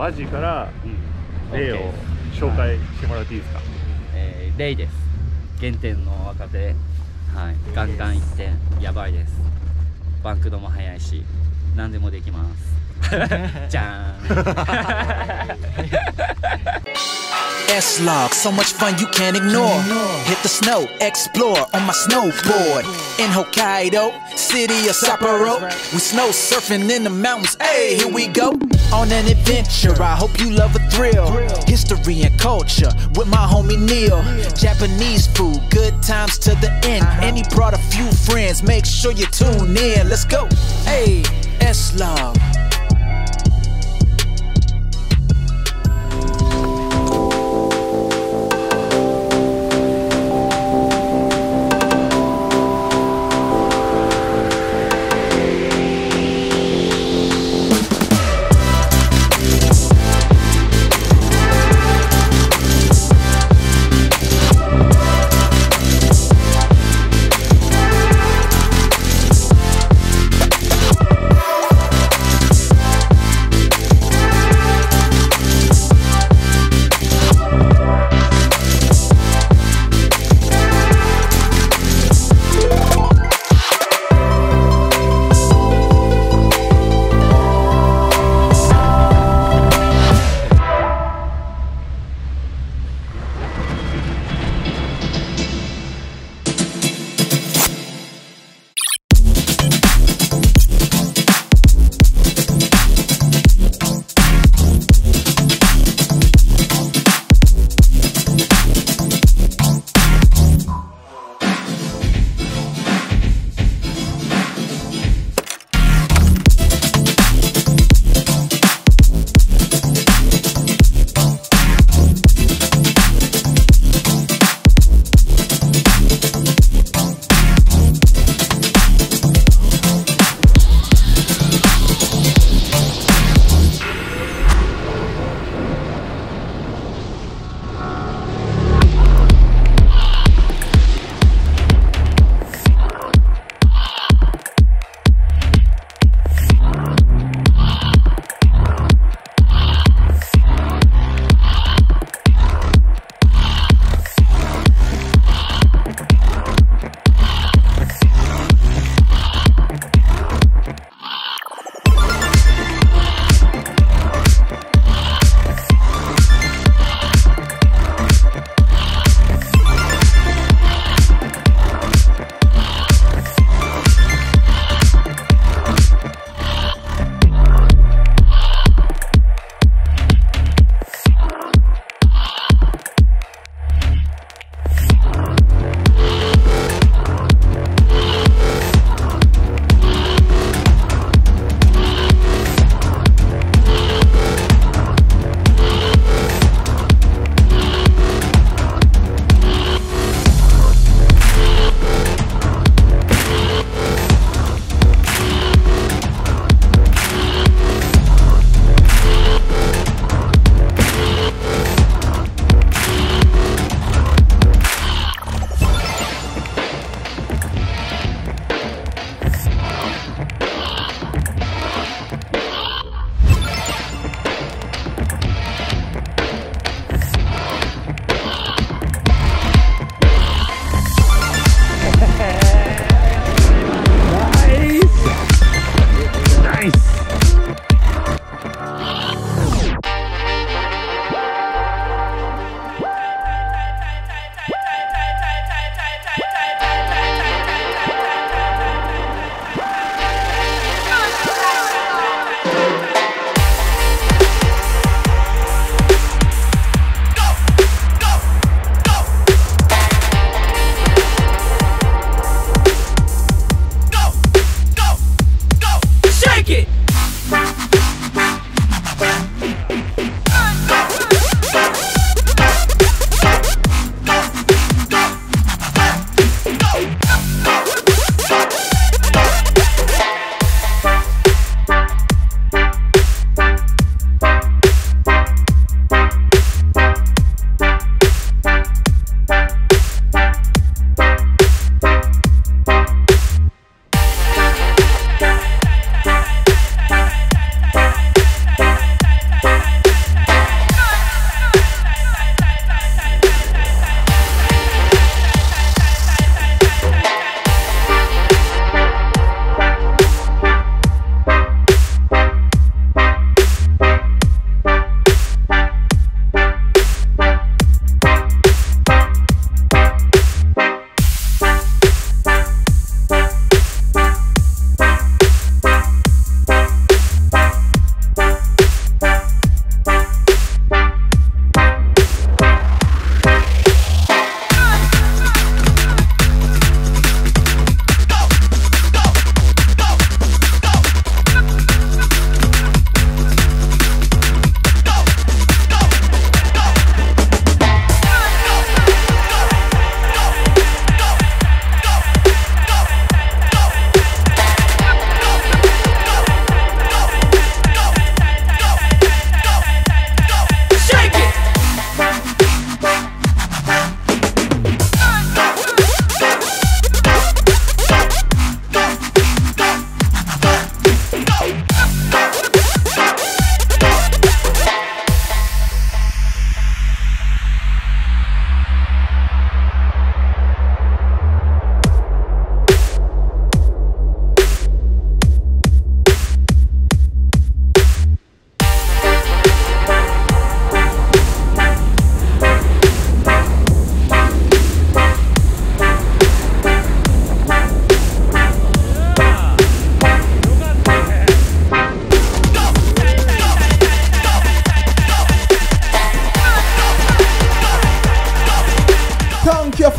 和地からうん例を紹介してもらっていいですか、えー、レイです原点の若手はいガンガンいってやばいですバンクドも速いし何でもできますじゃーん S log, so much fun you can't ignore. Hit the snow, explore on my snowboard. In Hokkaido, city of Sapporo. We snow surfing in the mountains. Hey, here we go. On an adventure, I hope you love a thrill. History and culture with my homie Neil. Japanese food, good times to the end. Uh-huh. And he brought a few friends, make sure you tune in. Let's go. Hey, S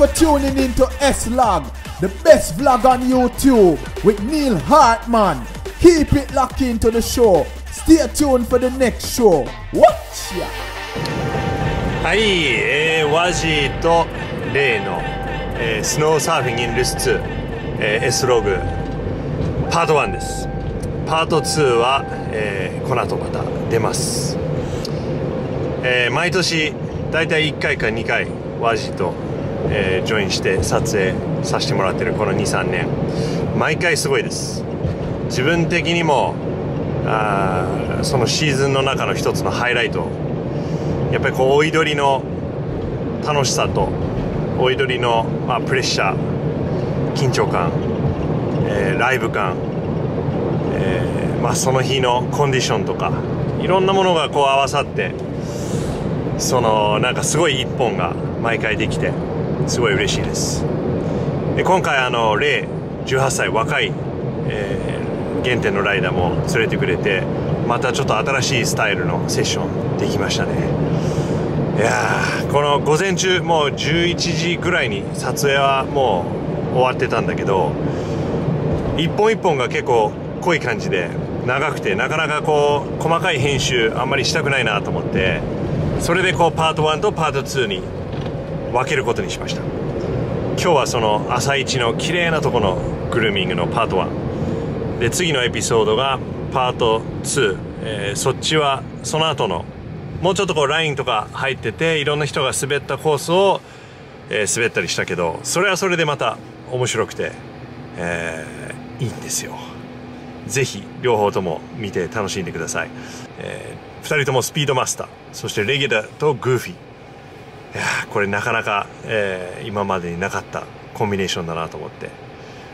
log. tuning into S-Log, the best vlog on YouTube with Neil Hartman. Keep it locked into the show. Stay tuned for the next show. Watch ya! はい、えー、ワジーとレイの、えースノーサーフィングインルス2、えー S ログパート1ですパート2は、えーこの後また出ます、えー毎年だいたい1回か2回ワジーと、えージョインして撮影させてもらってるこの23年。毎回すごいです。自分的にもあそのシーズンの中の一つのハイライト。やっぱりこう追い取りの楽しさと追い取りの、まあ、プレッシャー。緊張感、えーライブ感、えーまあ、その日のコンディションとか。いろんなものがこう合わさってそのなんかすごい一本が毎回できて。すごい嬉しいです。で今回あのレイ18歳若い、えー原点のライダーも連れてくれてまたちょっと新しいスタイルのセッションできましたね。いやこの午前中もう11時ぐらいに撮影はもう終わってたんだけど一本一本が結構濃い感じで長くてなかなかこう細かい編集あんまりしたくないなと思ってそれでこうパート1とパート2に分けることにしました。今日はその朝一の綺麗なとこのグルーミングのパート1で次のエピソードがパート2、えーそっちはその後のもうちょっとこうラインとか入ってていろんな人が滑ったコースを、えー滑ったりしたけどそれはそれでまた面白くて、えーいいんですよ。ぜひ両方とも見て楽しんでください、え2人ともスピードマスター。そしてレギュラーとグーフィー。いやこれなかなか、えー今までになかったコンビネーションだなと思って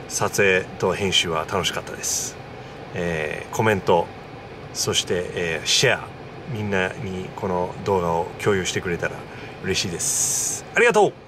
撮影と編集は楽しかったです、えーコメントそして、えーシェアみんなにこの動画を共有してくれたら嬉しいです。ありがとう!